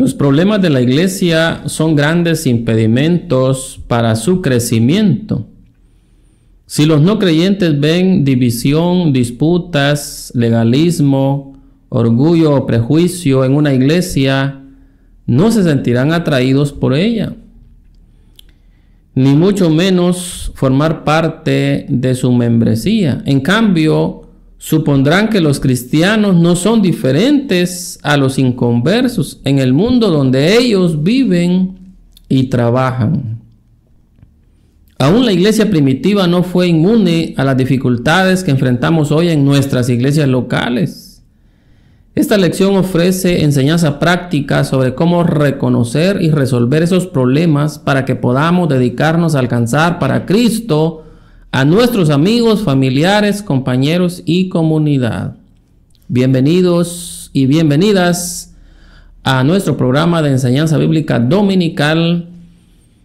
Los problemas de la iglesia son grandes impedimentos para su crecimiento. Si los no creyentes ven división, disputas, legalismo, orgullo o prejuicio en una iglesia, no se sentirán atraídos por ella, ni mucho menos formar parte de su membresía. En cambio, supondrán que los cristianos no son diferentes a los inconversos en el mundo donde ellos viven y trabajan. Aún la iglesia primitiva no fue inmune a las dificultades que enfrentamos hoy en nuestras iglesias locales. Esta lección ofrece enseñanza práctica sobre cómo reconocer y resolver esos problemas para que podamos dedicarnos a alcanzar para Cristo a nuestros amigos, familiares, compañeros y comunidad. Bienvenidos y bienvenidas a nuestro programa de enseñanza bíblica dominical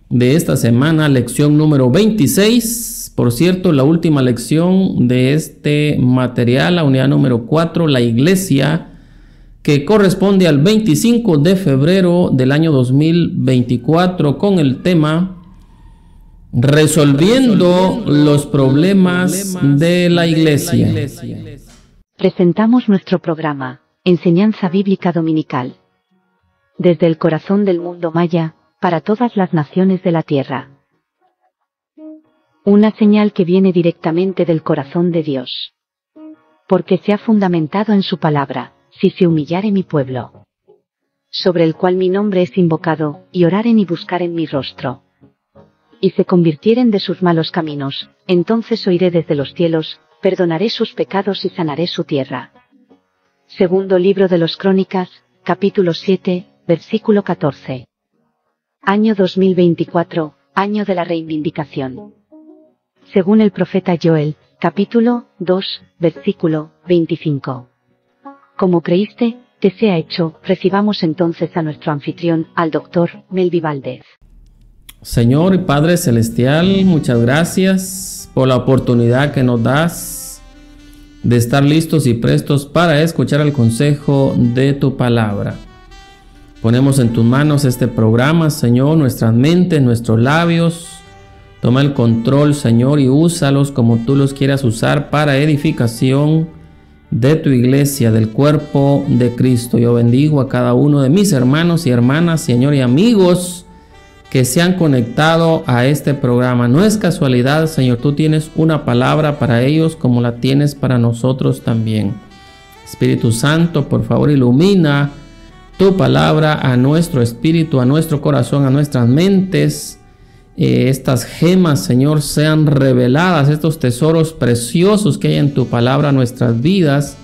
de esta semana, lección número 26. Por cierto, la última lección de este material, la unidad número 4, la iglesia, que corresponde al 25 de febrero del año 2024 con el tema resolviendo los problemas de la iglesia. Presentamos nuestro programa, Enseñanza Bíblica Dominical. Desde el corazón del mundo maya, para todas las naciones de la tierra. Una señal que viene directamente del corazón de Dios. Porque se ha fundamentado en su palabra, si se humillare mi pueblo. Sobre el cual mi nombre es invocado, y oraren y buscaren mi rostro y se convirtieren de sus malos caminos, entonces oiré desde los cielos, perdonaré sus pecados y sanaré su tierra. Segundo libro de los Crónicas, capítulo 7, versículo 14. Año 2024, año de la reivindicación. Según el profeta Joel, capítulo 2, versículo 25. Como creíste, te sea hecho, recibamos entonces a nuestro anfitrión, al doctor Melvi Valdez. Señor y Padre Celestial, muchas gracias por la oportunidad que nos das de estar listos y prestos para escuchar el consejo de tu palabra. Ponemos en tus manos este programa, Señor, nuestras mentes, nuestros labios. Toma el control, Señor, y úsalos como tú los quieras usar para edificación de tu iglesia, del cuerpo de Cristo. Yo bendigo a cada uno de mis hermanos y hermanas, Señor, y amigos que se han conectado a este programa. No es casualidad, Señor, tú tienes una palabra para ellos como la tienes para nosotros también. Espíritu Santo, por favor, ilumina tu palabra a nuestro espíritu, a nuestro corazón, a nuestras mentes. Eh, estas gemas, Señor, sean reveladas, estos tesoros preciosos que hay en tu palabra a nuestras vidas.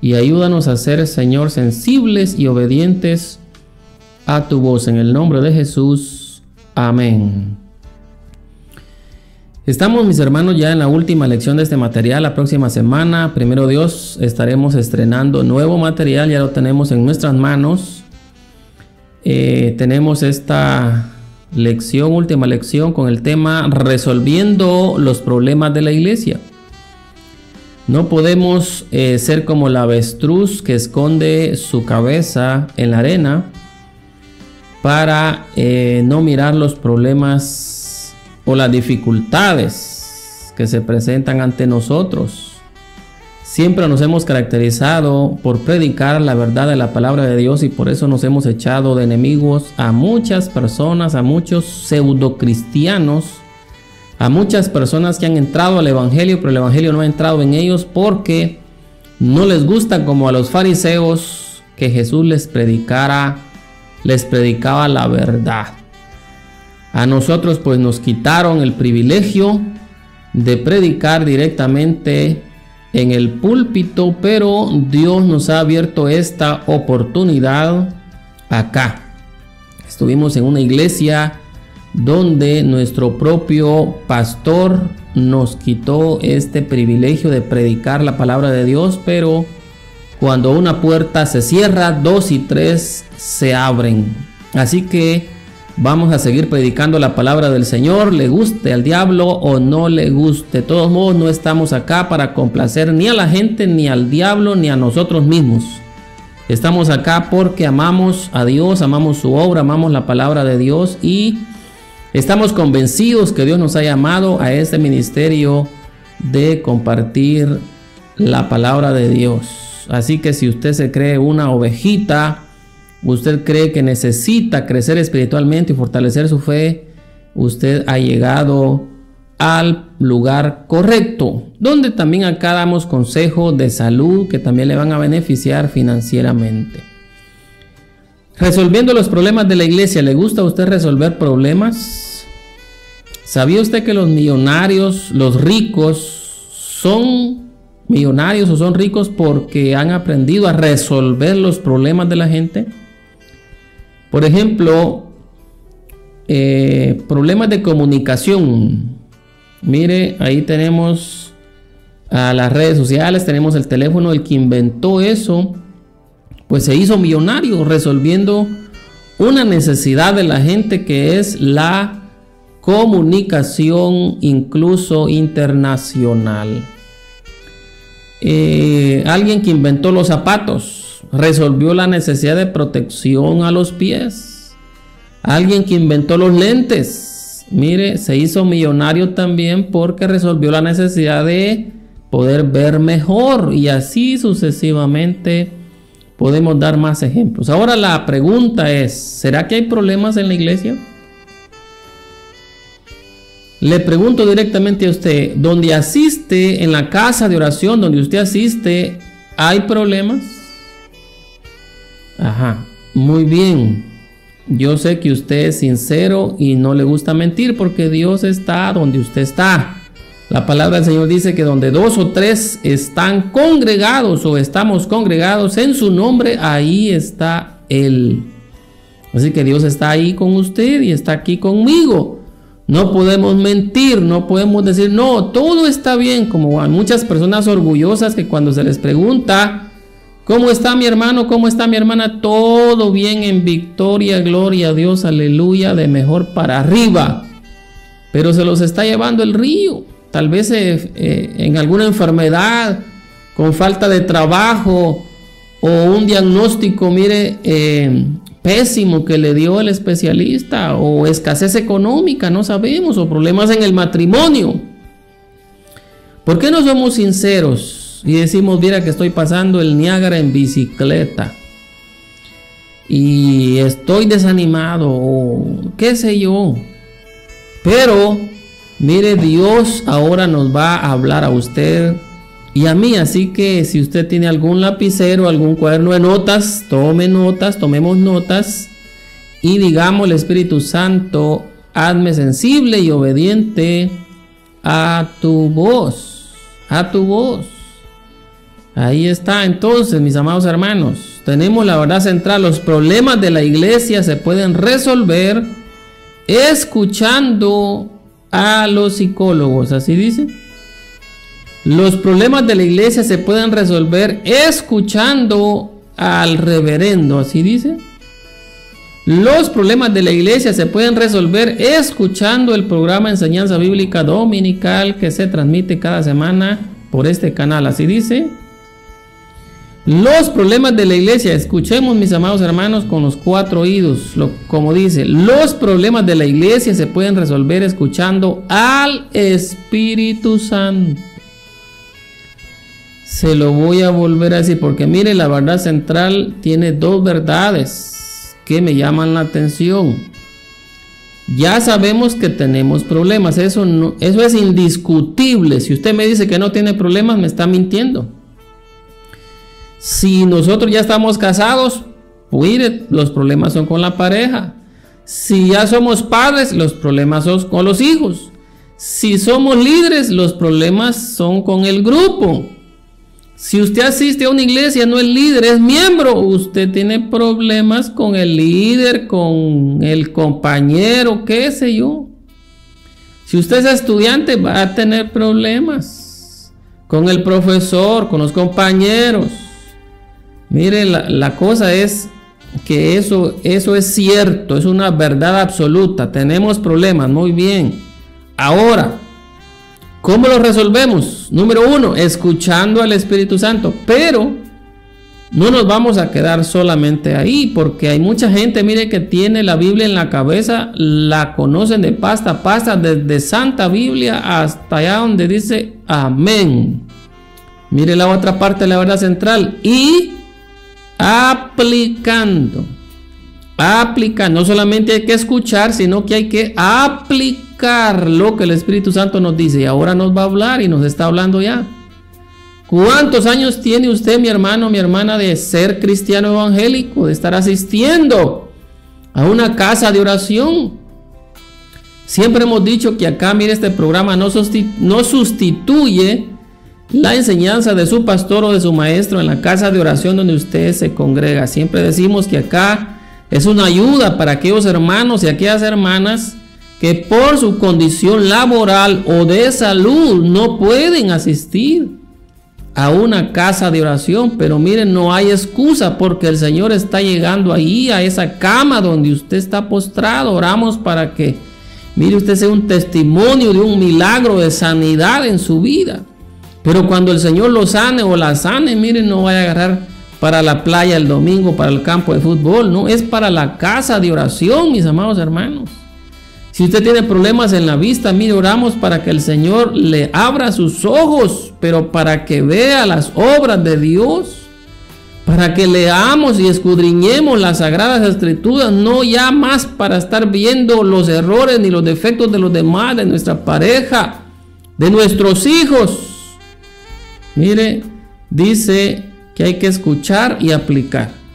Y ayúdanos a ser, Señor, sensibles y obedientes a tu voz. En el nombre de Jesús. Amén. Estamos mis hermanos ya en la última lección de este material. La próxima semana, primero Dios, estaremos estrenando nuevo material. Ya lo tenemos en nuestras manos. Eh, tenemos esta lección, última lección con el tema resolviendo los problemas de la iglesia. No podemos eh, ser como la avestruz que esconde su cabeza en la arena para eh, no mirar los problemas o las dificultades que se presentan ante nosotros. Siempre nos hemos caracterizado por predicar la verdad de la palabra de Dios y por eso nos hemos echado de enemigos a muchas personas, a muchos pseudo cristianos, a muchas personas que han entrado al Evangelio, pero el Evangelio no ha entrado en ellos porque no les gusta como a los fariseos que Jesús les predicara les predicaba la verdad. A nosotros pues nos quitaron el privilegio de predicar directamente en el púlpito, pero Dios nos ha abierto esta oportunidad acá. Estuvimos en una iglesia donde nuestro propio pastor nos quitó este privilegio de predicar la palabra de Dios, pero cuando una puerta se cierra, dos y tres se abren. Así que vamos a seguir predicando la palabra del Señor, le guste al diablo o no le guste. De todos modos, no estamos acá para complacer ni a la gente, ni al diablo, ni a nosotros mismos. Estamos acá porque amamos a Dios, amamos su obra, amamos la palabra de Dios y estamos convencidos que Dios nos ha llamado a este ministerio de compartir la palabra de Dios. Así que si usted se cree una ovejita, usted cree que necesita crecer espiritualmente y fortalecer su fe, usted ha llegado al lugar correcto, donde también acá damos consejos de salud que también le van a beneficiar financieramente. Resolviendo los problemas de la iglesia, ¿le gusta a usted resolver problemas? ¿Sabía usted que los millonarios, los ricos, son millonarios o son ricos porque han aprendido a resolver los problemas de la gente? Por ejemplo, eh, problemas de comunicación. Mire, ahí tenemos a las redes sociales, tenemos el teléfono, el que inventó eso, pues se hizo millonario resolviendo una necesidad de la gente que es la comunicación incluso internacional. Eh, alguien que inventó los zapatos resolvió la necesidad de protección a los pies. Alguien que inventó los lentes Mire, se hizo millonario también porque resolvió la necesidad de poder ver mejor y así sucesivamente podemos dar más ejemplos. Ahora la pregunta es, ¿será que hay problemas en la iglesia? Le pregunto directamente a usted, ¿donde asiste en la casa de oración, donde usted asiste, hay problemas? Ajá, muy bien. Yo sé que usted es sincero y no le gusta mentir porque Dios está donde usted está. La palabra del Señor dice que donde dos o tres están congregados o estamos congregados en su nombre, ahí está Él. Así que Dios está ahí con usted y está aquí conmigo. No podemos mentir, no podemos decir, no, todo está bien, como muchas personas orgullosas que cuando se les pregunta, ¿Cómo está mi hermano? ¿Cómo está mi hermana? Todo bien en victoria, gloria a Dios, aleluya, de mejor para arriba. Pero se los está llevando el río. Tal vez eh, eh, en alguna enfermedad, con falta de trabajo o un diagnóstico, mire, eh, pésimo que le dio el especialista o escasez económica, no sabemos, o problemas en el matrimonio. ¿Por qué no somos sinceros? y decimos, mira que estoy pasando el Niágara en bicicleta y estoy desanimado o qué sé yo. Pero, mire, Dios ahora nos va a hablar a usted y a mí, así que si usted tiene algún lapicero, algún cuaderno de notas, tome notas, tomemos notas y digamos el Espíritu Santo, hazme sensible y obediente a tu voz, a tu voz. Ahí está entonces, mis amados hermanos. Tenemos la verdad central. Los problemas de la iglesia se pueden resolver escuchando a los psicólogos. Así dice. Los problemas de la iglesia se pueden resolver escuchando al reverendo. Así dice. Los problemas de la iglesia se pueden resolver escuchando el programa Enseñanza Bíblica Dominical que se transmite cada semana por este canal. Así dice. Los problemas de la iglesia, escuchemos mis amados hermanos con los cuatro oídos, como dice, los problemas de la iglesia se pueden resolver escuchando al Espíritu Santo. Se lo voy a volver a decir porque mire, la verdad central tiene dos verdades que me llaman la atención. Ya sabemos que tenemos problemas, eso, no, eso es indiscutible. Si usted me dice que no tiene problemas, me está mintiendo. Si nosotros ya estamos casados, mire, los problemas son con la pareja. Si ya somos padres, los problemas son con los hijos. Si somos líderes, los problemas son con el grupo. Si usted asiste a una iglesia, no es líder, es miembro, usted tiene problemas con el líder, con el compañero, qué sé yo. Si usted es estudiante, va a tener problemas con el profesor, con los compañeros. Mire, la, cosa es que eso, eso es cierto, es una verdad absoluta. Tenemos problemas, muy bien. Ahora, ¿cómo lo resolvemos? Número uno, escuchando al Espíritu Santo. Pero no nos vamos a quedar solamente ahí, porque hay mucha gente, mire, que tiene la Biblia en la cabeza, la conocen de pasta a pasta, desde Santa Biblia hasta allá donde dice amén. Mire la otra parte de la verdad central. Y aplicando. Aplicar. No solamente hay que escuchar, sino que hay que aplicar lo que el Espíritu Santo nos dice. Y ahora nos va a hablar y nos está hablando ya. ¿Cuántos años tiene usted, mi hermano, mi hermana, de ser cristiano evangélico, de estar asistiendo a una casa de oración? Siempre hemos dicho que acá, mire, este programa no, no sustituye la enseñanza de su pastor o de su maestro en la casa de oración donde usted se congrega. Siempre decimos que acá es una ayuda para aquellos hermanos y aquellas hermanas que por su condición laboral o de salud no pueden asistir a una casa de oración, pero miren, no hay excusa porque el Señor está llegando ahí a esa cama donde usted está postrado. Oramos para que, mire, usted sea un testimonio de un milagro de sanidad en su vida. Pero cuando el Señor lo sane o la sane, miren, no vaya a agarrar para la playa el domingo, para el campo de fútbol, no, es para la casa de oración, mis amados hermanos. Si usted tiene problemas en la vista, mire, oramos para que el Señor le abra sus ojos, pero para que vea las obras de Dios, para que leamos y escudriñemos las sagradas escrituras, no ya más para estar viendo los errores ni los defectos de los demás, de nuestra pareja, de nuestros hijos. Mire, dice que hay que escuchar y aplicar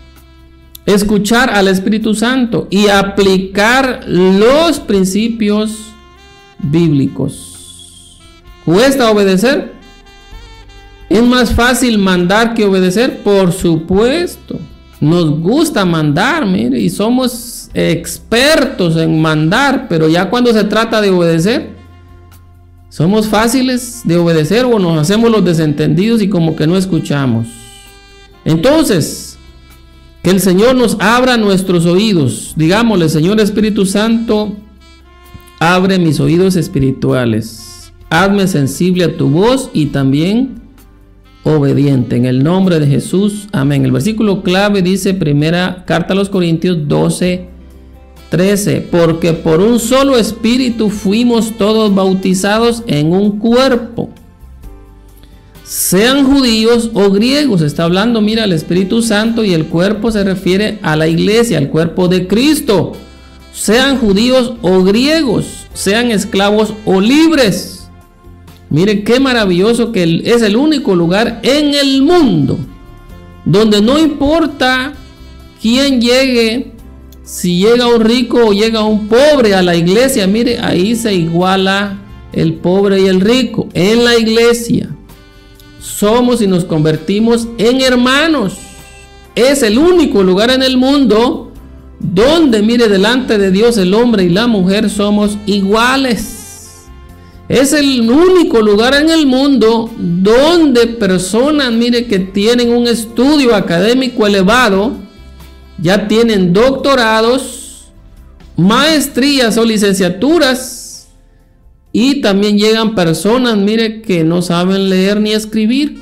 escuchar al Espíritu Santo y aplicar los principios bíblicos. ¿Cuesta obedecer? ¿Es más fácil mandar que obedecer? Por supuesto. Nos gusta mandar, mire, y somos expertos en mandar, pero ya cuando se trata de obedecer, somos fáciles de obedecer o nos hacemos los desentendidos y como que no escuchamos. Entonces, que el Señor nos abra nuestros oídos. Digámosle, Señor Espíritu Santo, abre mis oídos espirituales. Hazme sensible a tu voz y también obediente. En el nombre de Jesús. Amén. El versículo clave dice, primera carta a los Corintios 12, 13. Porque por un solo espíritu fuimos todos bautizados en un cuerpo sean judíos o griegos. Está hablando, mira, el Espíritu Santo y el cuerpo se refiere a la iglesia, al cuerpo de Cristo. Sean judíos o griegos, sean esclavos o libres. Mire qué maravilloso que es el único lugar en el mundo donde no importa quién llegue, si llega un rico o llega un pobre a la iglesia, mire, ahí se iguala el pobre y el rico en la iglesia somos y nos convertimos en hermanos. Es el único lugar en el mundo donde, mire, delante de Dios el hombre y la mujer somos iguales. Es el único lugar en el mundo donde personas, mire, que tienen un estudio académico elevado, ya tienen doctorados, maestrías o licenciaturas, y también llegan personas, mire, que no saben leer ni escribir.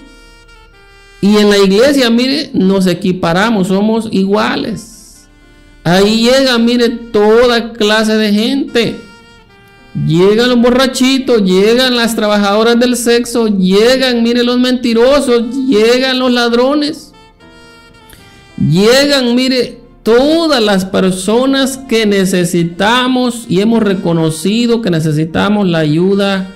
Y en la iglesia, mire, nos equiparamos, somos iguales. Ahí llega, mire, toda clase de gente. Llegan los borrachitos, llegan las trabajadoras del sexo, llegan, mire, los mentirosos, llegan los ladrones. Llegan, mire, todas las personas que necesitamos y hemos reconocido que necesitamos la ayuda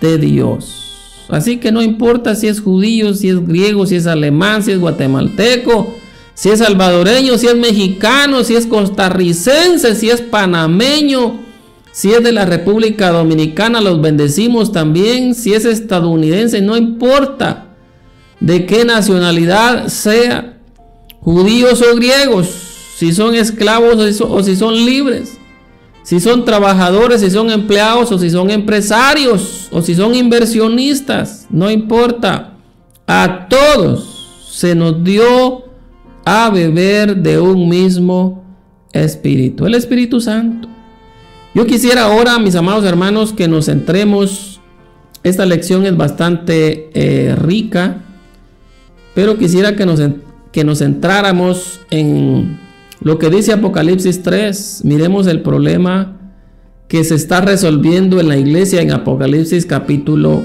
de Dios. Así que no importa si es judío, si es griego, si es alemán, si es guatemalteco, si es salvadoreño, si es mexicano, si es costarricense, si es panameño, si es de la República Dominicana, los bendecimos también, si es estadounidense, no importa de qué nacionalidad sea, judíos o griegos, si son esclavos o si son libres, si son trabajadores, si son empleados o si son empresarios o si son inversionistas, no importa. A todos se nos dio a beber de un mismo espíritu, el Espíritu Santo. Yo quisiera ahora, mis amados hermanos, que nos centremos. Esta lección es bastante eh, rica, pero quisiera que nos que nos centráramos en lo que dice Apocalipsis 3. Miremos el problema que se está resolviendo en la iglesia en Apocalipsis capítulo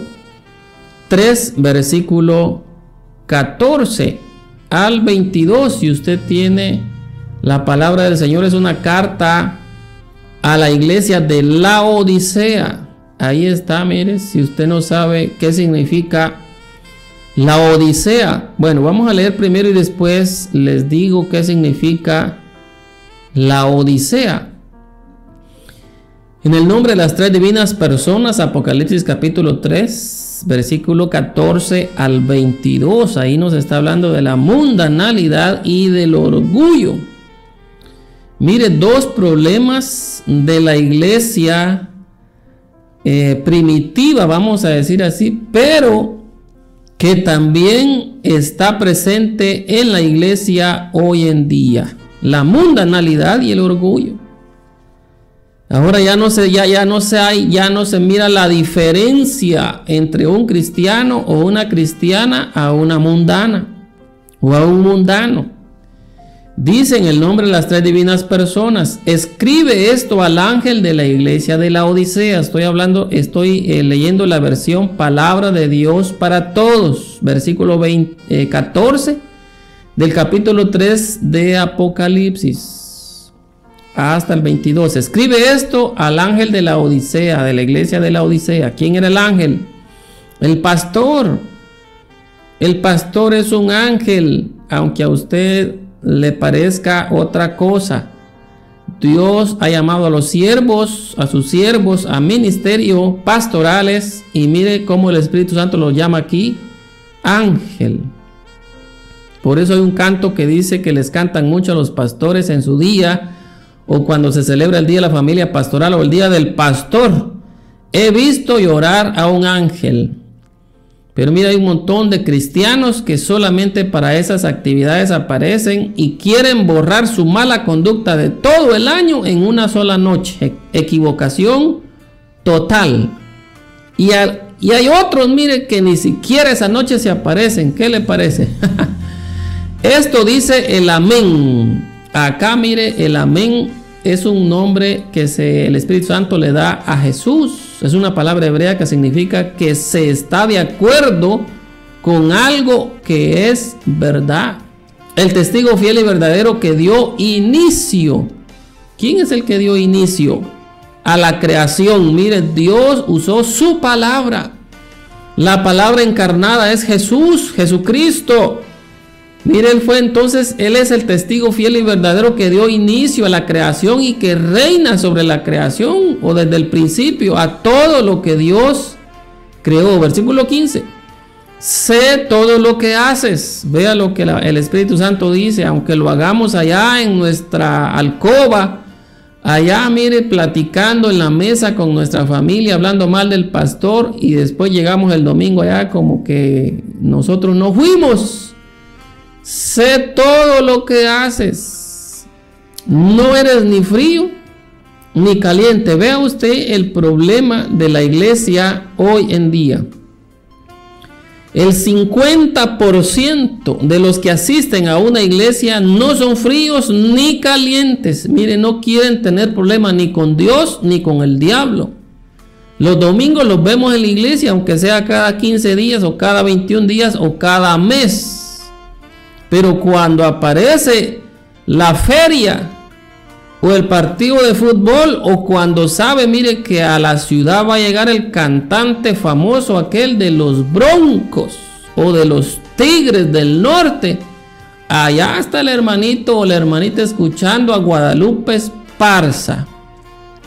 3, versículo 14 al 22. Si usted tiene la palabra del Señor, es una carta a la iglesia de la Odisea. Ahí está, mire, si usted no sabe qué significa la Odisea. Bueno, vamos a leer primero y después les digo qué significa la Odisea. En el nombre de las tres divinas personas, Apocalipsis capítulo 3, versículo 14 al 22, ahí nos está hablando de la mundanalidad y del orgullo. Mire, dos problemas de la iglesia eh, primitiva, vamos a decir así, pero que también está presente en la iglesia hoy en día. La mundanalidad y el orgullo. Ahora ya no se, ya, ya no se hay, ya no se mira la diferencia entre un cristiano o una cristiana a una mundana o a un mundano. Dice en el nombre de las tres divinas personas, escribe esto al ángel de la iglesia de la Odisea. Estoy hablando, estoy eh, leyendo la versión palabra de Dios para todos, versículo 14 eh, del capítulo 3 de Apocalipsis hasta el 22. Escribe esto al ángel de la Odisea, de la iglesia de la Odisea. ¿Quién era el ángel? El pastor. El pastor es un ángel, aunque a usted le parezca otra cosa. Dios ha llamado a los siervos, a sus siervos, a ministerio pastorales y mire cómo el Espíritu Santo los llama aquí ángel. Por eso hay un canto que dice que les cantan mucho a los pastores en su día o cuando se celebra el día de la familia pastoral o el día del pastor. He visto llorar a un ángel. Pero mira, hay un montón de cristianos que solamente para esas actividades aparecen y quieren borrar su mala conducta de todo el año en una sola noche. Equivocación total. Y, y hay otros, mire, que ni siquiera esa noche se aparecen. ¿Qué le parece? Esto dice el amén. Acá, mire, el amén es un nombre que el Espíritu Santo le da a Jesús es una palabra hebrea que significa que se está de acuerdo con algo que es verdad. El testigo fiel y verdadero que dio inicio. ¿Quién es el que dio inicio a la creación? Mire, Dios usó su palabra. La palabra encarnada es Jesús, Jesucristo. Mire, él fue entonces, él es el testigo fiel y verdadero que dio inicio a la creación y que reina sobre la creación o desde el principio a todo lo que Dios creó. Versículo 15. Sé todo lo que haces. Vea lo que el Espíritu Santo dice, aunque lo hagamos allá en nuestra alcoba, allá, mire, platicando en la mesa con nuestra familia, hablando mal del pastor y después llegamos el domingo allá como que nosotros no fuimos Sé todo lo que haces. No eres ni frío ni caliente. Vea usted el problema de la iglesia hoy en día. El 50% de los que asisten a una iglesia no son fríos ni calientes. Mire, no quieren tener problema ni con Dios ni con el diablo. Los domingos los vemos en la iglesia, aunque sea cada 15 días o cada 21 días o cada mes. Pero cuando aparece la feria o el partido de fútbol o cuando sabe, mire que a la ciudad va a llegar el cantante famoso aquel de los Broncos o de los Tigres del Norte, allá está el hermanito o la hermanita escuchando a Guadalupe Esparza.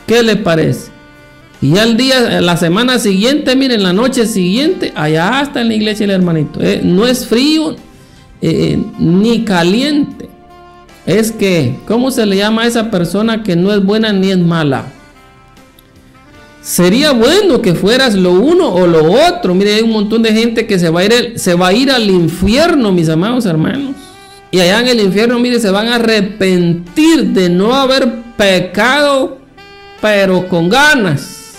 ¿Qué le parece? Y al día, la semana siguiente, miren, la noche siguiente, allá está en la iglesia el hermanito. Eh, no es frío eh, ni caliente. Es que, ¿cómo se le llama a esa persona que no es buena ni es mala? Sería bueno que fueras lo uno o lo otro. Mire, hay un montón de gente que se va a ir, se va a ir al infierno, mis amados hermanos. Y allá en el infierno, mire, se van a arrepentir de no haber pecado, pero con ganas.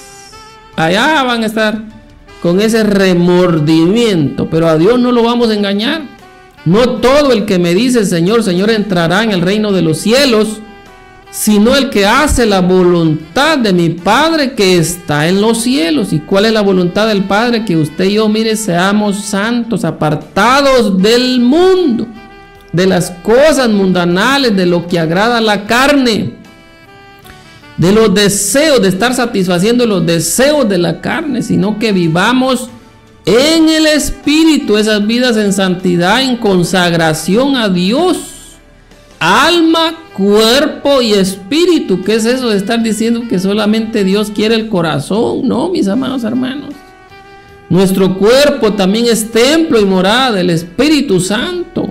Allá van a estar con ese remordimiento. Pero a Dios no lo vamos a engañar. No todo el que me dice Señor, Señor entrará en el reino de los cielos, sino el que hace la voluntad de mi Padre que está en los cielos. ¿Y cuál es la voluntad del Padre? Que usted y yo, mire, seamos santos, apartados del mundo, de las cosas mundanales, de lo que agrada a la carne, de los deseos, de estar satisfaciendo los deseos de la carne, sino que vivamos en el Espíritu, esas vidas en santidad, en consagración a Dios, alma, cuerpo y espíritu. ¿Qué es eso de estar diciendo que solamente Dios quiere el corazón? No, mis amados hermanos. Nuestro cuerpo también es templo y morada del Espíritu Santo.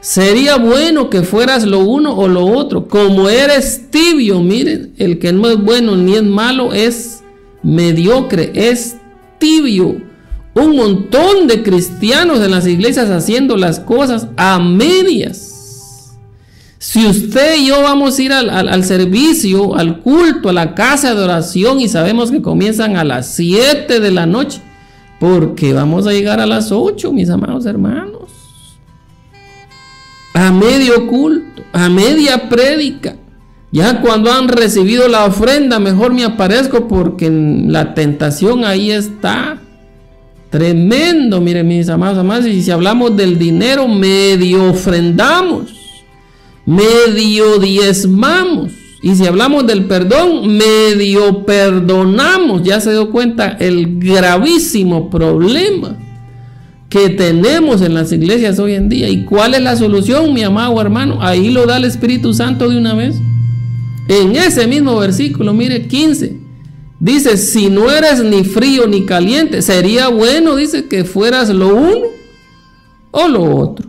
Sería bueno que fueras lo uno o lo otro. Como eres tibio, miren, el que no es bueno ni es malo es mediocre, es tibio. Un montón de cristianos en las iglesias haciendo las cosas a medias. Si usted y yo vamos a ir al, servicio, al culto, a la casa de oración y sabemos que comienzan a las 7 de la noche, porque vamos a llegar a las 8, mis amados hermanos. A medio culto, a media prédica. Ya cuando han recibido la ofrenda, mejor me aparezco porque la tentación ahí está. Tremendo, miren mis amados, amados. Y si hablamos del dinero, medio ofrendamos, medio diezmamos. Y si hablamos del perdón, medio perdonamos. Ya se dio cuenta el gravísimo problema que tenemos en las iglesias hoy en día. ¿Y cuál es la solución, mi amado hermano? Ahí lo da el Espíritu Santo de una vez. En ese mismo versículo, mire 15, dice, si no eres ni frío ni caliente, sería bueno, dice, que fueras lo uno o lo otro.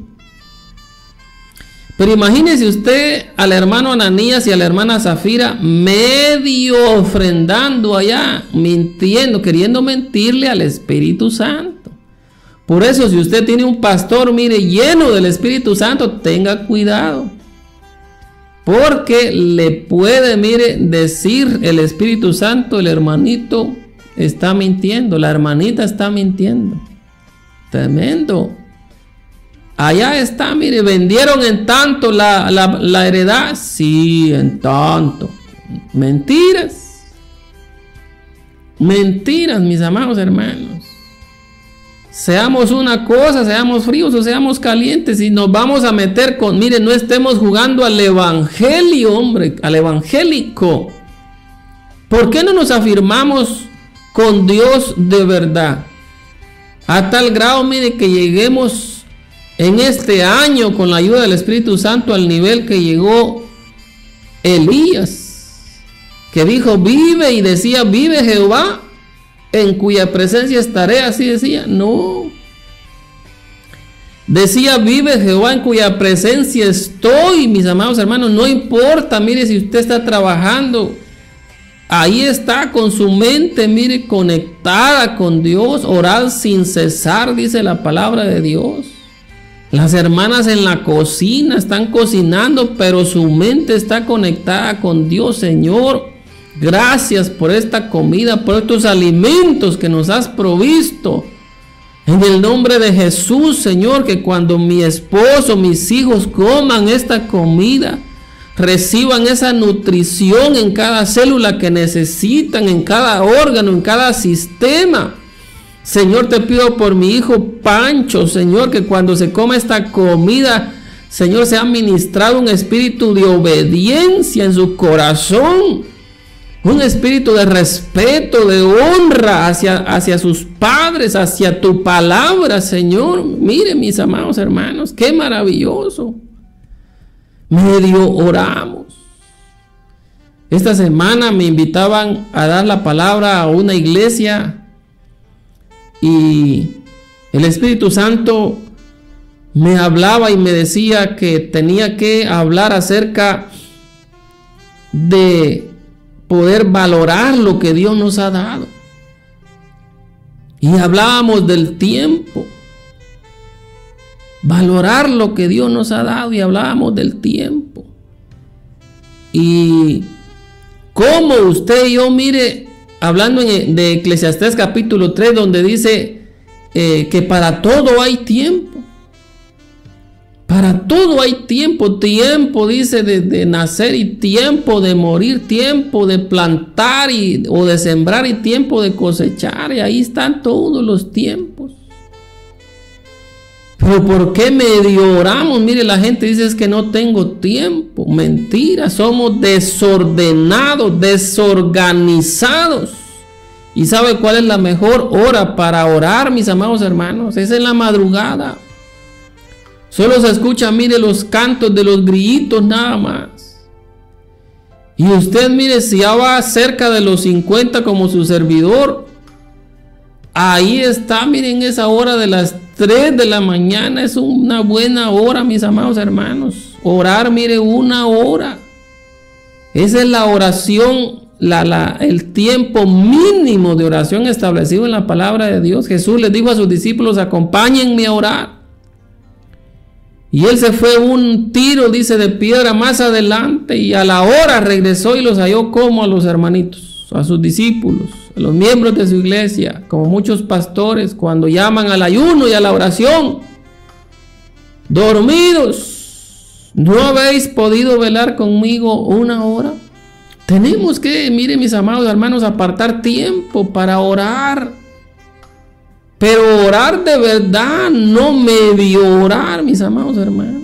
Pero imagínese usted al hermano Ananías y a la hermana Zafira medio ofrendando allá, mintiendo, queriendo mentirle al Espíritu Santo. Por eso si usted tiene un pastor, mire, lleno del Espíritu Santo, tenga cuidado. Porque le puede, mire, decir el Espíritu Santo, el hermanito está mintiendo, la hermanita está mintiendo. Tremendo. Allá está, mire, vendieron en tanto la, la heredad. Sí, en tanto. Mentiras. Mentiras, mis amados hermanos. Seamos una cosa, seamos fríos o seamos calientes y nos vamos a meter con, mire, no estemos jugando al evangelio, hombre, al evangélico. ¿Por qué no nos afirmamos con Dios de verdad? A tal grado, mire, que lleguemos en este año con la ayuda del Espíritu Santo al nivel que llegó Elías, que dijo, vive y decía, vive Jehová en cuya presencia estaré, así decía. No. Decía, vive Jehová en cuya presencia estoy, mis amados hermanos. No importa, mire si usted está trabajando. Ahí está con su mente, mire, conectada con Dios. Orar sin cesar, dice la palabra de Dios. Las hermanas en la cocina están cocinando, pero su mente está conectada con Dios, Señor. Gracias por esta comida, por estos alimentos que nos has provisto. En el nombre de Jesús, Señor, que cuando mi esposo, mis hijos coman esta comida, reciban esa nutrición en cada célula que necesitan, en cada órgano, en cada sistema. Señor, te pido por mi hijo Pancho, Señor, que cuando se coma esta comida, Señor, se ha ministrado un espíritu de obediencia en su corazón un espíritu de respeto, de honra hacia, hacia sus padres, hacia tu palabra, Señor. Mire, mis amados hermanos, qué maravilloso. Medio oramos. Esta semana me invitaban a dar la palabra a una iglesia y el Espíritu Santo me hablaba y me decía que tenía que hablar acerca de poder valorar lo que Dios nos ha dado. Y hablábamos del tiempo. Valorar lo que Dios nos ha dado y hablábamos del tiempo. Y como usted y yo, mire, hablando de Eclesiastés capítulo 3, donde dice eh, que para todo hay tiempo. Para todo hay tiempo, tiempo dice de, nacer y tiempo de morir, tiempo de plantar y, o de sembrar y tiempo de cosechar. Y ahí están todos los tiempos. Pero ¿por qué medio oramos? Mire, la gente dice es que no tengo tiempo. Mentira, somos desordenados, desorganizados. ¿Y sabe cuál es la mejor hora para orar, mis amados hermanos? Es en la madrugada. Solo se escucha, mire, los cantos de los grillitos nada más. Y usted, mire, si va cerca de los 50 como su servidor, ahí está, miren, esa hora de las 3 de la mañana es una buena hora, mis amados hermanos. Orar, mire, una hora. Esa es la oración, la, el tiempo mínimo de oración establecido en la palabra de Dios. Jesús les dijo a sus discípulos, acompáñenme a orar. Y él se fue un tiro, dice, de piedra más adelante y a la hora regresó y los halló como a los hermanitos, a sus discípulos, a los miembros de su iglesia, como muchos pastores cuando llaman al ayuno y a la oración. Dormidos, ¿no habéis podido velar conmigo una hora? Tenemos que, miren mis amados hermanos, apartar tiempo para orar pero orar de verdad, no medio orar, mis amados hermanos.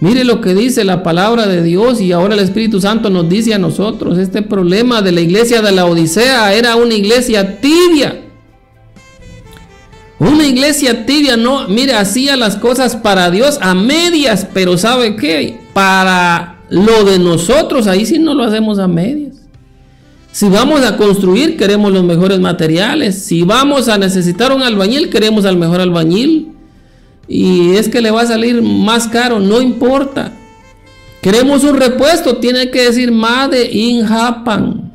Mire lo que dice la palabra de Dios y ahora el Espíritu Santo nos dice a nosotros, este problema de la iglesia de la Odisea era una iglesia tibia. Una iglesia tibia, no, mire, hacía las cosas para Dios a medias, pero ¿sabe qué? Para lo de nosotros, ahí sí no lo hacemos a medias. Si vamos a construir, queremos los mejores materiales. Si vamos a necesitar un albañil, queremos al mejor albañil. Y es que le va a salir más caro, no importa. Queremos un repuesto, tiene que decir Made in Japan.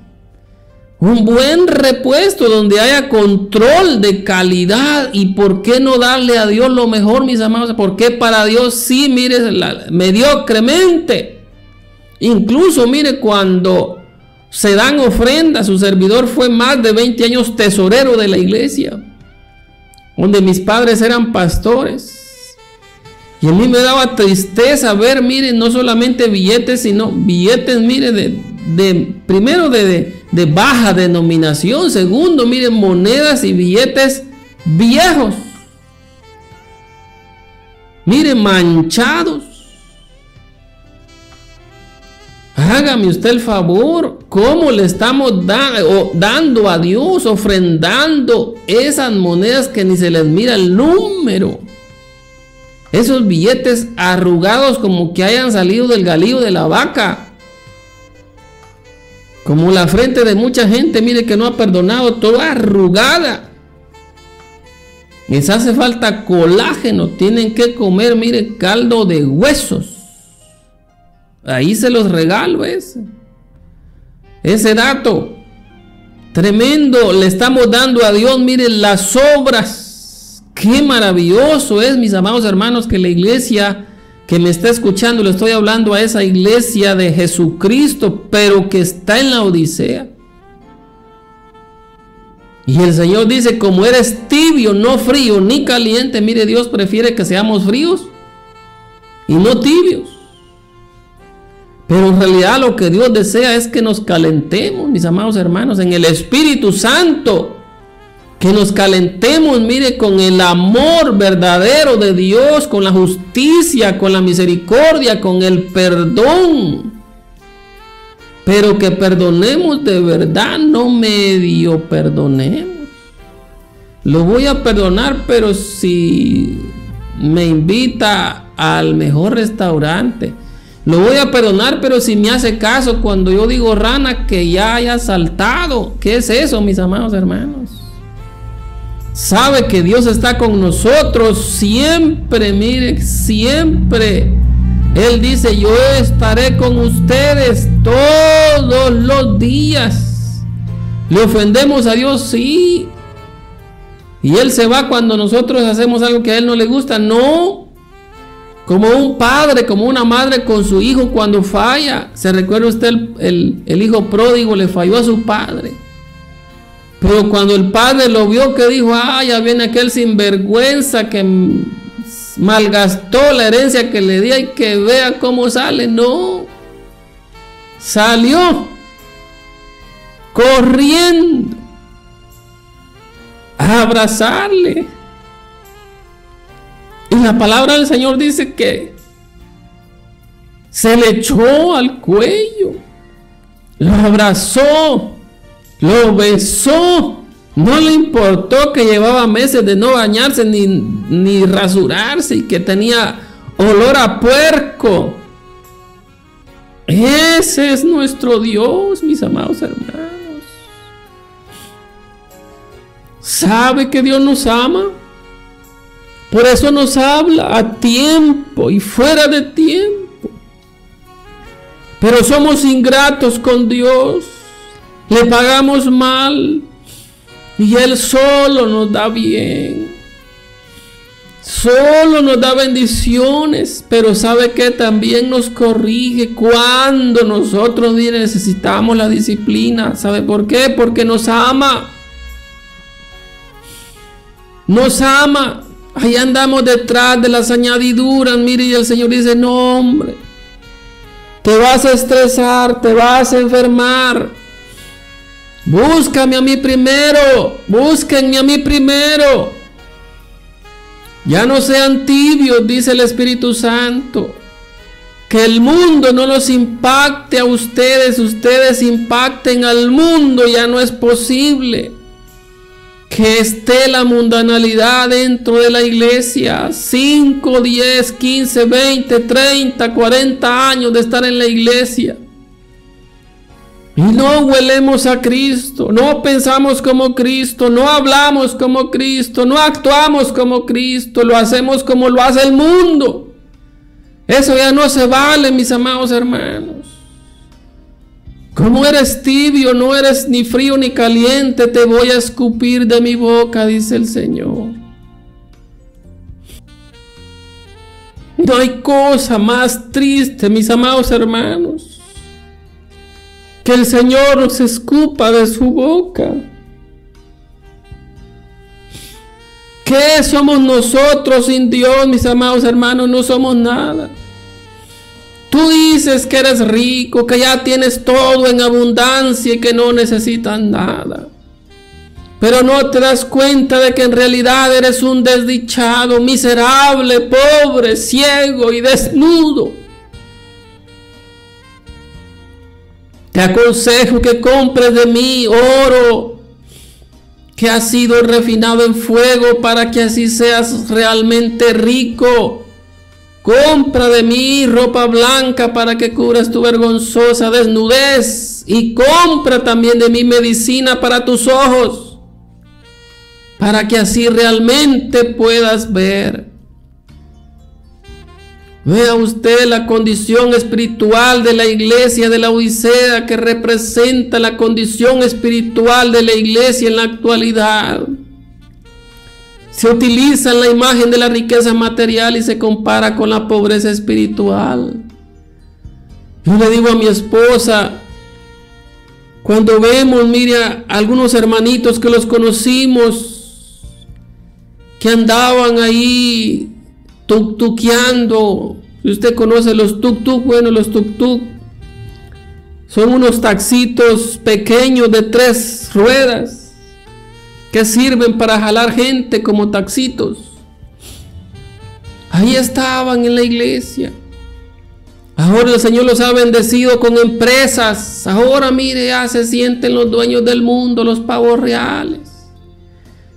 Un buen repuesto donde haya control de calidad. ¿Y por qué no darle a Dios lo mejor, mis amados? Porque para Dios sí, mire, mediocremente. Incluso, mire, cuando se dan ofrendas. Su servidor fue más de 20 años tesorero de la iglesia, donde mis padres eran pastores. Y a mí me daba tristeza ver, miren, no solamente billetes, sino billetes, miren, de, primero de, de baja denominación, segundo, miren, monedas y billetes viejos. Miren, manchados. Hágame usted el favor, ¿cómo le estamos dando a Dios, ofrendando esas monedas que ni se les mira el número? Esos billetes arrugados como que hayan salido del galillo de la vaca. Como la frente de mucha gente, mire que no ha perdonado, toda arrugada. Les hace falta colágeno, tienen que comer, mire, caldo de huesos. Ahí se los regalo ese. Ese dato tremendo le estamos dando a Dios. Miren las obras. Qué maravilloso es, mis amados hermanos, que la iglesia que me está escuchando, le estoy hablando a esa iglesia de Jesucristo, pero que está en la Odisea. Y el Señor dice, como eres tibio, no frío ni caliente, mire, Dios prefiere que seamos fríos y no tibios. Pero en realidad lo que Dios desea es que nos calentemos, mis amados hermanos, en el Espíritu Santo. Que nos calentemos, mire, con el amor verdadero de Dios, con la justicia, con la misericordia, con el perdón. Pero que perdonemos de verdad, no medio perdonemos. Lo voy a perdonar, pero si me invita al mejor restaurante lo voy a perdonar, pero si me hace caso cuando yo digo rana que ya haya saltado. ¿Qué es eso, mis amados hermanos? Sabe que Dios está con nosotros siempre, mire, siempre. Él dice, yo estaré con ustedes todos los días. ¿Le ofendemos a Dios? Sí. Y Él se va cuando nosotros hacemos algo que a Él no le gusta. No. Como un padre, como una madre con su hijo cuando falla. ¿Se recuerda usted el, hijo pródigo le falló a su padre? Pero cuando el padre lo vio que dijo, ah, ya viene aquel sinvergüenza que malgastó la herencia que le di y que vea cómo sale. No. Salió corriendo a abrazarle. Y la palabra del Señor dice que se le echó al cuello, lo abrazó, lo besó. No le importó que llevaba meses de no bañarse ni, ni rasurarse y que tenía olor a puerco. Ese es nuestro Dios, mis amados hermanos. ¿Sabe que Dios nos ama? Por eso nos habla a tiempo y fuera de tiempo. Pero somos ingratos con Dios. Le pagamos mal. Y Él solo nos da bien. Solo nos da bendiciones. Pero sabe que también nos corrige cuando nosotros necesitamos la disciplina. ¿Sabe por qué? Porque nos ama. Nos ama. Ahí andamos detrás de las añadiduras. Mire, y el Señor dice, no hombre. Te vas a estresar, te vas a enfermar. Búscame a mí primero. Búsquenme a mí primero. Ya no sean tibios, dice el Espíritu Santo. Que el mundo no los impacte a ustedes, ustedes impacten al mundo, ya no es posible. Que esté la mundanalidad dentro de la iglesia. 5, 10, 15, 20, 30, 40 años de estar en la iglesia. Y no huelemos a Cristo, no pensamos como Cristo, no hablamos como Cristo, no actuamos como Cristo, lo hacemos como lo hace el mundo. Eso ya no se vale, mis amados hermanos. Como eres tibio, no eres ni frío ni caliente, te voy a escupir de mi boca, dice el Señor. No hay cosa más triste, mis amados hermanos que el Señor nos escupa de su boca. ¿Qué somos nosotros sin Dios, mis amados hermanos? No somos nada. Tú dices que eres rico, que ya tienes todo en abundancia y que no necesitas nada. Pero no te das cuenta de que en realidad eres un desdichado, miserable, pobre, ciego y desnudo. Te aconsejo que compres de mí oro que ha sido refinado en fuego para que así seas realmente rico. Compra de mí ropa blanca para que cubras tu vergonzosa desnudez. Y compra también de mí medicina para tus ojos. Para que así realmente puedas ver. Vea usted la condición espiritual de la iglesia de la Odisea que representa la condición espiritual de la iglesia en la actualidad. Se utiliza la imagen de la riqueza material y se compara con la pobreza espiritual. Yo le digo a mi esposa, cuando vemos, mira, algunos hermanitos que los conocimos, que andaban ahí tuqueando si usted conoce los tuk-tuk, bueno, los tuk-tuk son unos taxitos pequeños de tres ruedas que sirven para jalar gente como taxitos. Ahí estaban en la iglesia. Ahora el Señor los ha bendecido con empresas. Ahora mire, ya se sienten los dueños del mundo, los pavos reales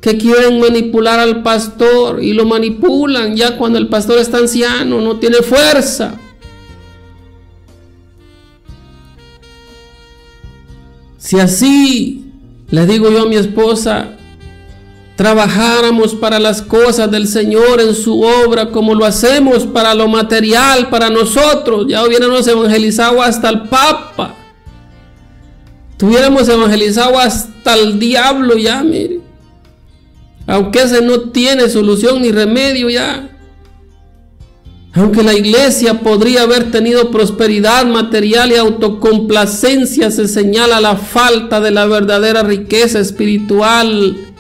que quieren manipular al pastor y lo manipulan ya cuando el pastor está anciano, no tiene fuerza. Si así, le digo yo a mi esposa, trabajáramos para las cosas del Señor en su obra como lo hacemos para lo material, para nosotros, ya hubiéramos evangelizado hasta el Papa. Tuviéramos evangelizado hasta el diablo ya, mire aunque ese no tiene solución ni remedio ya. Aunque la iglesia podría haber tenido prosperidad material y autocomplacencia, se señala la falta de la verdadera riqueza espiritual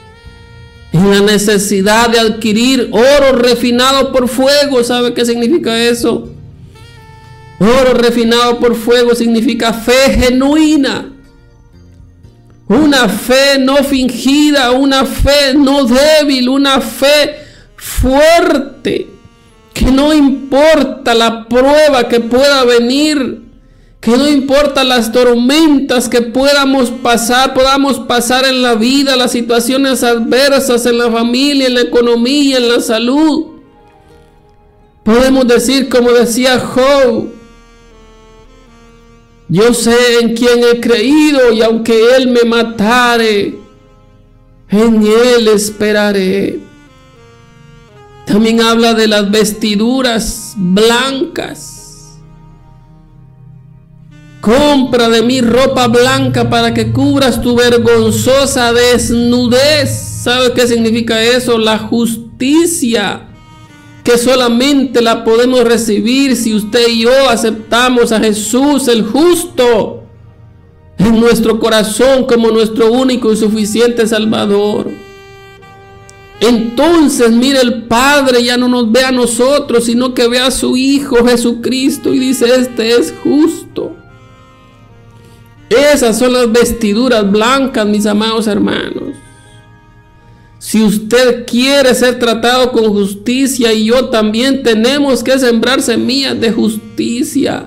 en la necesidad de adquirir oro refinado por fuego. ¿Sabe qué significa eso? Oro refinado por fuego significa fe genuina. Una fe no fingida, una fe no débil, una fe fuerte. Que no importa la prueba que pueda venir, que no importa las tormentas que podamos pasar, podamos pasar en la vida, las situaciones adversas en la familia, en la economía, en la salud. Podemos decir como decía Job, yo sé en quién he creído y aunque él me matare, en él esperaré. También habla de las vestiduras blancas Compra de mí ropa blanca para que cubras tu vergonzosa desnudez. ¿Sabe qué significa eso? La justicia que solamente la podemos recibir si usted y yo aceptamos a Jesús el justo en nuestro corazón como nuestro único y suficiente Salvador. Entonces, mire, el Padre ya no nos ve a nosotros, sino que ve a su Hijo Jesucristo y dice, este es justo. Esas son las vestiduras blancas, mis amados hermanos. Si usted quiere ser tratado con justicia y yo también tenemos que sembrar semillas de justicia.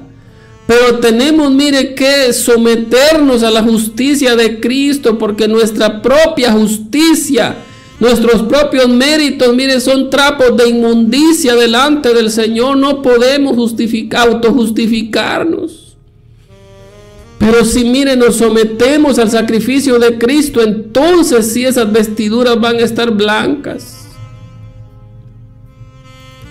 Pero tenemos, mire, que someternos a la justicia de Cristo porque nuestra propia justicia, nuestros propios méritos, mire, son trapos de inmundicia delante del Señor. No podemos justificar, autojustificarnos. Pero si mire, nos sometemos al sacrificio de Cristo, entonces sí esas vestiduras van a estar blancas.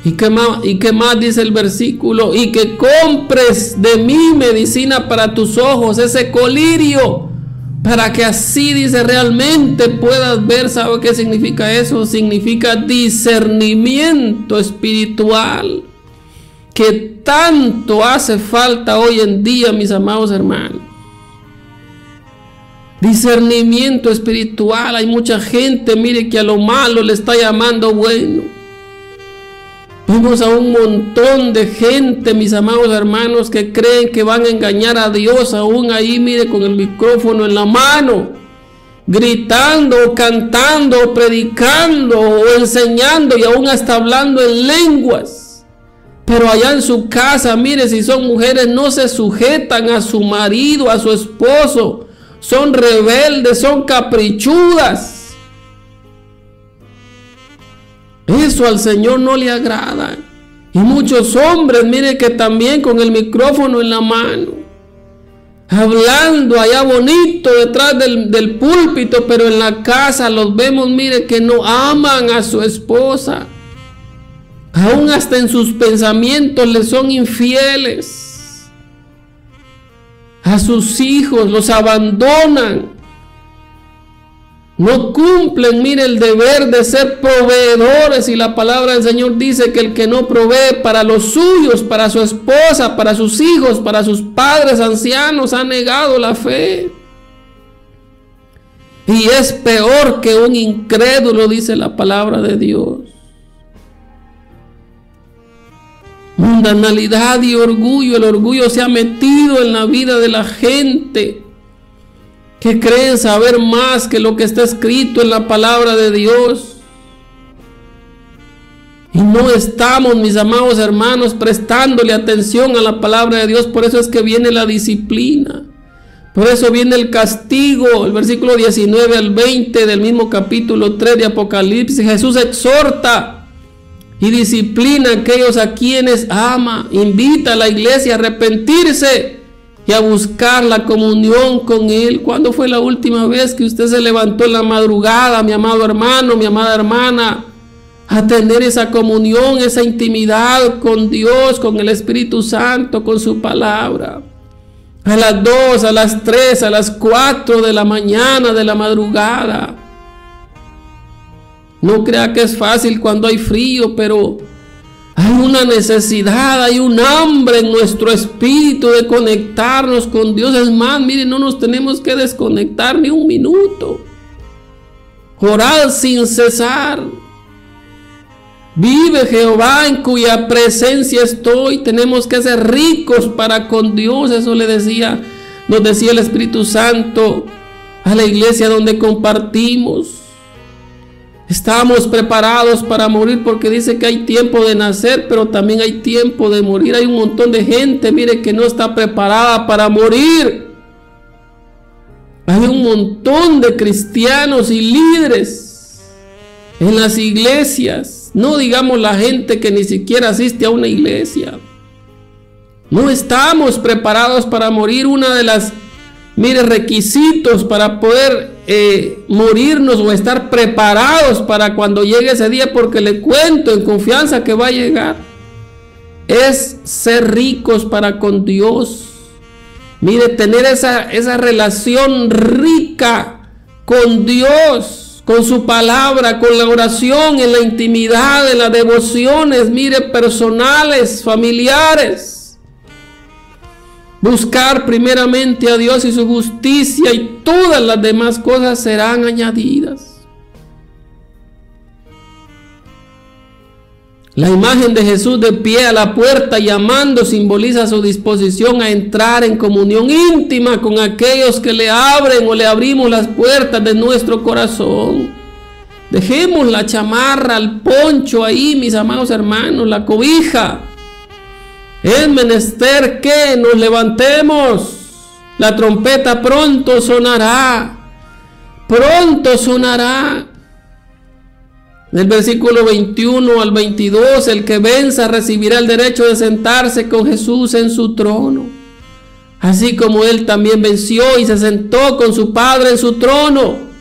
¿Y qué, más, ¿Y qué más dice el versículo? Y que compres de mí medicina para tus ojos, ese colirio, para que así dice realmente puedas ver, ¿sabe qué significa eso? Significa discernimiento espiritual que tanto hace falta hoy en día, mis amados hermanos. Discernimiento espiritual. Hay mucha gente, mire, que a lo malo le está llamando bueno. Vemos a un montón de gente, mis amados hermanos, que creen que van a engañar a Dios aún ahí, mire, con el micrófono en la mano, gritando, cantando, predicando o enseñando y aún hasta hablando en lenguas. Pero allá en su casa, mire, si son mujeres, no se sujetan a su marido, a su esposo. Son rebeldes, son caprichudas. Eso al Señor no le agrada. Y muchos hombres, mire que también con el micrófono en la mano, hablando allá bonito detrás del, del púlpito, pero en la casa los vemos, mire que no aman a su esposa Aún hasta en sus pensamientos le son infieles. A sus hijos los abandonan. No cumplen, mire, el deber de ser proveedores. Y la palabra del Señor dice que el que no provee para los suyos, para su esposa, para sus hijos, para sus padres ancianos, ha negado la fe. Y es peor que un incrédulo, dice la palabra de Dios. Mundanalidad y orgullo. El orgullo se ha metido en la vida de la gente que creen saber más que lo que está escrito en la palabra de Dios. Y no estamos, mis amados hermanos, prestándole atención a la palabra de Dios. Por eso es que viene la disciplina. Por eso viene el castigo. El versículo 19 al 20 del mismo capítulo 3 de Apocalipsis. Jesús exhorta y disciplina a aquellos a quienes ama. Invita a la iglesia a arrepentirse y a buscar la comunión con Él. ¿Cuándo fue la última vez que usted se levantó en la madrugada, mi amado hermano, mi amada hermana, a tener esa comunión, esa intimidad con Dios, con el Espíritu Santo, con su palabra? A las 2, a las 3, a las 4 de la mañana, de la madrugada no crea que es fácil cuando hay frío, pero hay una necesidad, hay un hambre en nuestro espíritu de conectarnos con Dios. Es más, miren, no nos tenemos que desconectar ni un minuto. Orad sin cesar. Vive Jehová en cuya presencia estoy. Tenemos que ser ricos para con Dios. Eso le decía, nos decía el Espíritu Santo a la iglesia donde compartimos. Estamos preparados para morir porque dice que hay tiempo de nacer, pero también hay tiempo de morir. Hay un montón de gente, mire, que no está preparada para morir. Hay un montón de cristianos y líderes en las iglesias. No digamos la gente que ni siquiera asiste a una iglesia. No estamos preparados para morir. Una de las, mire, requisitos para poder eh, morirnos o estar preparados para cuando llegue ese día, porque le cuento en confianza que va a llegar, es ser ricos para con Dios. Mire, tener esa, esa relación rica con Dios, con su palabra, con la oración, en la intimidad, en las devociones, mire, personales, familiares. Buscar primeramente a Dios y su justicia y todas las demás cosas serán añadidas. La imagen de Jesús de pie a la puerta llamando simboliza su disposición a entrar en comunión íntima con aquellos que le abren o le abrimos las puertas de nuestro corazón. Dejemos la chamarra, el poncho ahí, mis amados hermanos, la cobija es menester que nos levantemos. La trompeta pronto sonará. Pronto sonará. Del versículo 21 al 22, el que venza recibirá el derecho de sentarse con Jesús en su trono. Así como él también venció y se sentó con su Padre en su trono.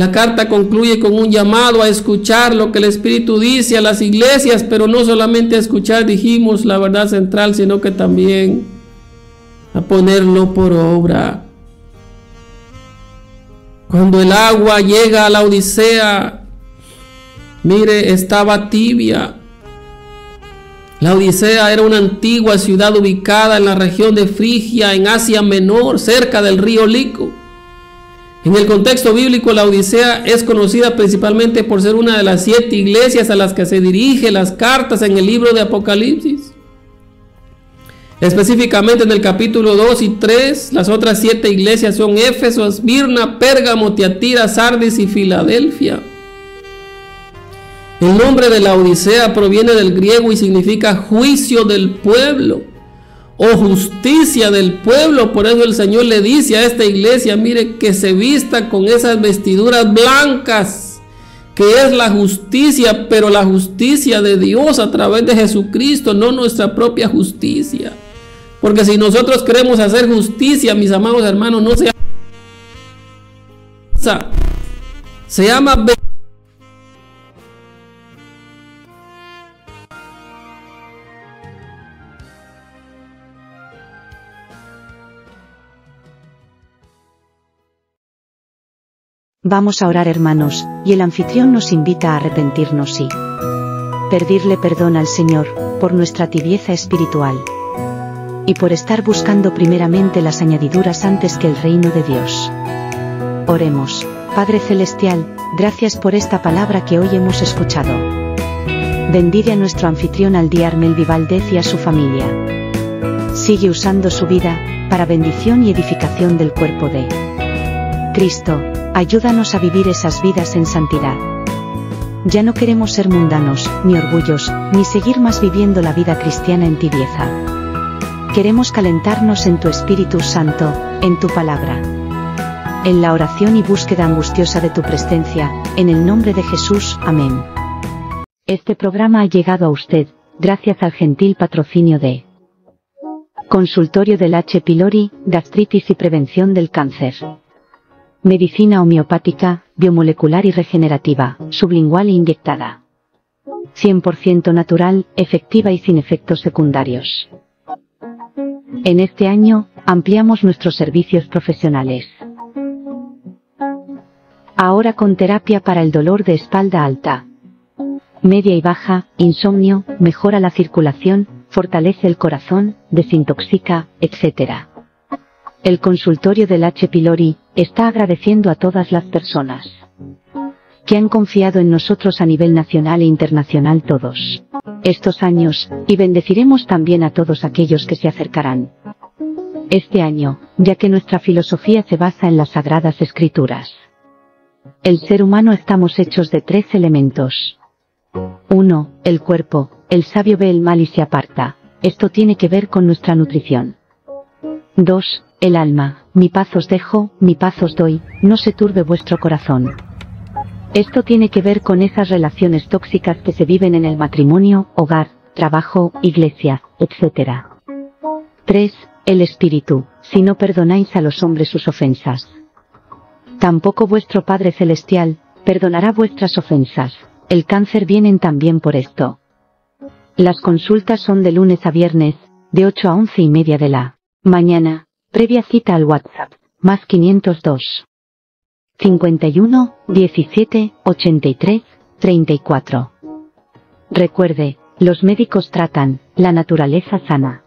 La carta concluye con un llamado a escuchar lo que el Espíritu dice a las iglesias, pero no solamente a escuchar, dijimos, la verdad central, sino que también a ponerlo por obra. Cuando el agua llega a la Odisea, mire, estaba tibia. La Odisea era una antigua ciudad ubicada en la región de Frigia, en Asia Menor, cerca del río Lico. En el contexto bíblico, la Odisea es conocida principalmente por ser una de las siete iglesias a las que se dirige las cartas en el libro de Apocalipsis. Específicamente en el capítulo 2 y 3, las otras siete iglesias son Éfeso, Esmirna, Pérgamo, Tiatira, Sardis y Filadelfia. El nombre de la Odisea proviene del griego y significa juicio del pueblo o justicia del pueblo. Por eso el Señor le dice a esta iglesia, mire, que se vista con esas vestiduras blancas, que es la justicia, pero la justicia de Dios a través de Jesucristo, no nuestra propia justicia. Porque si nosotros queremos hacer justicia, mis amados hermanos, no se llama... Se llama Vamos a orar hermanos, y el anfitrión nos invita a arrepentirnos y pedirle perdón al Señor, por nuestra tibieza espiritual. Y por estar buscando primeramente las añadiduras antes que el reino de Dios. Oremos, Padre Celestial, gracias por esta palabra que hoy hemos escuchado. Bendice a nuestro anfitrión Aldiar Melvi Valdez y a su familia. Sigue usando su vida, para bendición y edificación del cuerpo de Cristo, Ayúdanos a vivir esas vidas en santidad. Ya no queremos ser mundanos, ni orgullos, ni seguir más viviendo la vida cristiana en tibieza. Queremos calentarnos en tu Espíritu Santo, en tu palabra. En la oración y búsqueda angustiosa de tu presencia, en el nombre de Jesús, amén. Este programa ha llegado a usted, gracias al gentil patrocinio de Consultorio del H. pylori, Gastritis y Prevención del Cáncer. Medicina homeopática, biomolecular y regenerativa, sublingual e inyectada. 100% natural, efectiva y sin efectos secundarios. En este año, ampliamos nuestros servicios profesionales. Ahora con terapia para el dolor de espalda alta, media y baja, insomnio, mejora la circulación, fortalece el corazón, desintoxica, etc. El consultorio del H. pylori está agradeciendo a todas las personas que han confiado en nosotros a nivel nacional e internacional todos estos años, y bendeciremos también a todos aquellos que se acercarán. Este año, ya que nuestra filosofía se basa en las sagradas escrituras. El ser humano estamos hechos de tres elementos. 1. El cuerpo, el sabio ve el mal y se aparta. Esto tiene que ver con nuestra nutrición. 2. El alma, mi paz os dejo, mi paz os doy, no se turbe vuestro corazón. Esto tiene que ver con esas relaciones tóxicas que se viven en el matrimonio, hogar, trabajo, iglesia, etc. 3. El espíritu, si no perdonáis a los hombres sus ofensas. Tampoco vuestro Padre Celestial, perdonará vuestras ofensas. El cáncer vienen también por esto. Las consultas son de lunes a viernes, de 8 a 11 y media de la mañana, previa cita al WhatsApp, más 502. 51 17 83 34. Recuerde, los médicos tratan, la naturaleza sana.